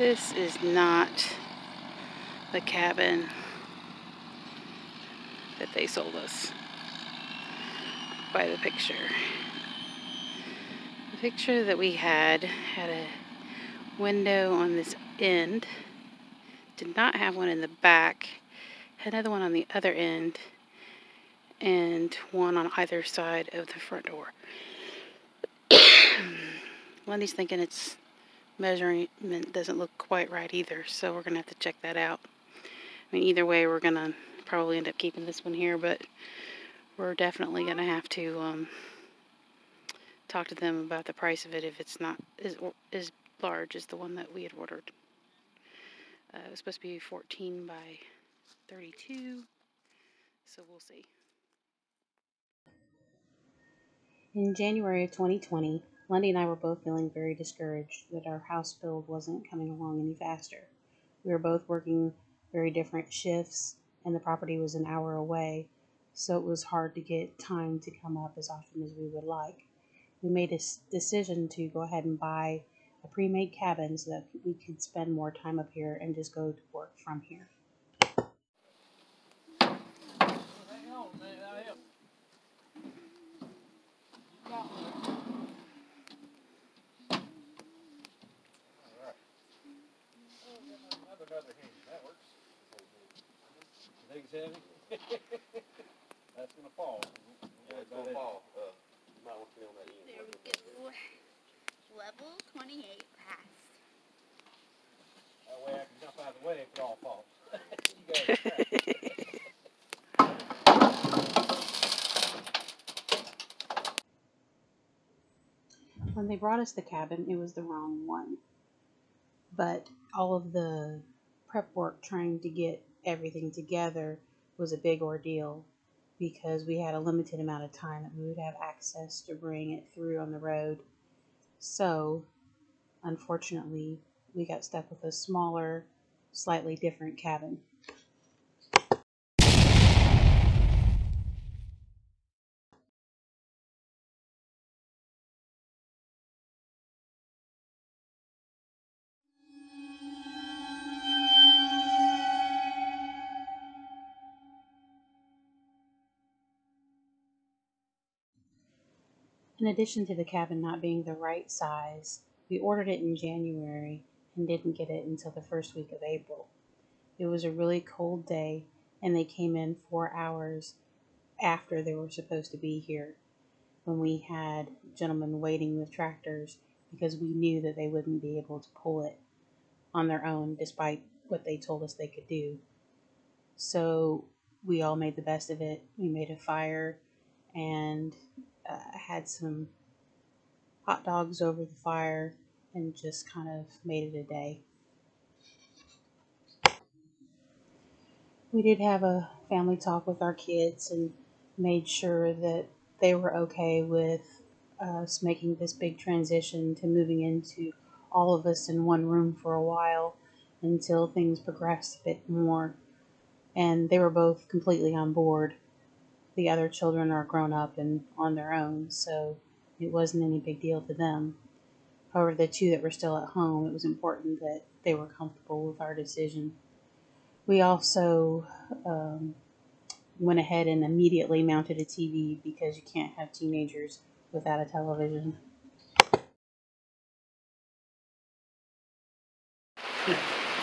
This is not the cabin that they sold us by the picture. The picture that we had had a window on this end, did not have one in the back, had another one on the other end, and one on either side of the front door. Wendy's thinking its measurement doesn't look quite right either, so we're going to have to check that out. I mean, either way, we're going to probably end up keeping this one here, but we're definitely going to have to um, talk to them about the price of it if it's not as, as large as the one that we had ordered. Uh, it was supposed to be 14 by 32, so we'll see. In January of 2020, Lundy and I were both feeling very discouraged that our house build wasn't coming along any faster. We were both working very different shifts, and the property was an hour away, so it was hard to get time to come up as often as we would like. We made a decision to go ahead and buy a pre made cabin so that we could spend more time up here and just go to work from here. That's gonna fall. Yeah, it's gonna fall. Uh, you might want to be on that end. There we go. Level 28 passed. That way I can jump out of the way if it all falls. you. When they brought us the cabin, it was the wrong one. But all of the prep work trying to get everything together was a big ordeal because we had a limited amount of time that we would have access to bring it through on the road. So, unfortunately, we got stuck with a smaller, slightly different cabin. In addition to the cabin not being the right size, we ordered it in January and didn't get it until the first week of April. It was a really cold day, and they came in four hours after they were supposed to be here when we had gentlemen waiting with tractors because we knew that they wouldn't be able to pull it on their own despite what they told us they could do. So we all made the best of it. We made a fire and uh, had some hot dogs over the fire and just kind of made it a day. We did have a family talk with our kids and made sure that they were okay with us making this big transition to moving into all of us in one room for a while until things progressed a bit more. And they were both completely on board the other children are grown up and on their own, so it wasn't any big deal to them. However, the two that were still at home, it was important that they were comfortable with our decision. We also um, went ahead and immediately mounted a TV because you can't have teenagers without a television.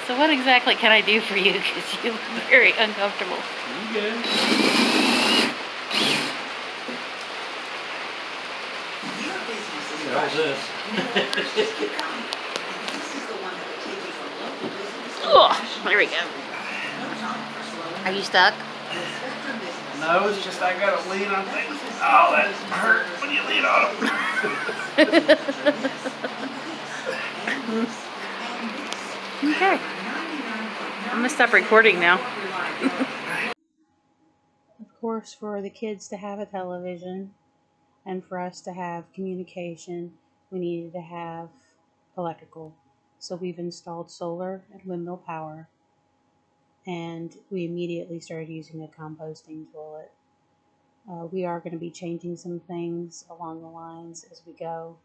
So what exactly can I do for you? Because you look very uncomfortable. You good? How's this? Oh, there we go. Are you stuck? No, it's just I gotta lean on things. Oh, that hurt when you lean on them. Okay. I'm gonna stop recording now. Of course, for the kids to have a television and for us to have communication, we needed to have electrical. So we've installed solar and windmill power, and we immediately started using a composting toilet. Uh, we are going to be changing some things along the lines as we go,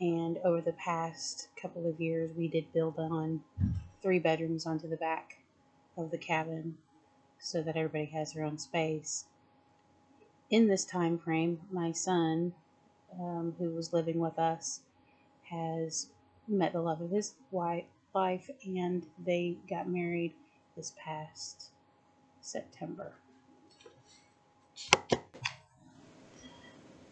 And over the past couple of years, we did build on three bedrooms onto the back of the cabin so that everybody has their own space. In this time frame, my son, um, who was living with us, has met the love of his wi- life and they got married this past September.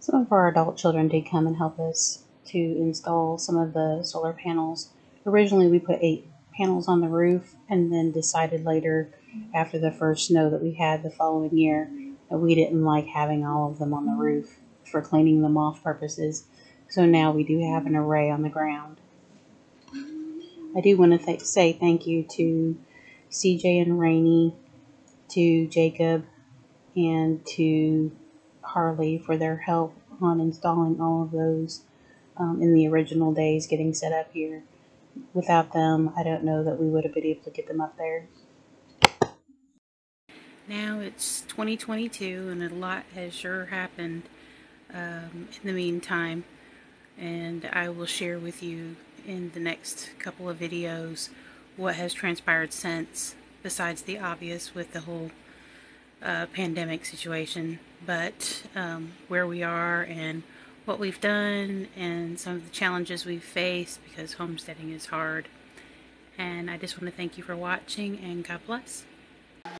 Some of our adult children did come and help us to install some of the solar panels. Originally, we put eight panels on the roof and then decided later, after the first snow that we had the following year, we didn't like having all of them on the roof for cleaning them off purposes. So now we do have an array on the ground. I do want to th- say thank you to CJ and Rainey, to Jacob, and to Harley for their help on installing all of those um, in the original days getting set up here. Without them, I don't know that we would have been able to get them up there. Now it's 2022 and a lot has sure happened um, in the meantime. And I will share with you in the next couple of videos what has transpired since, besides the obvious with the whole uh, pandemic situation, but um, where we are and what we've done and some of the challenges we've faced because homesteading is hard. And I just want to thank you for watching and God bless.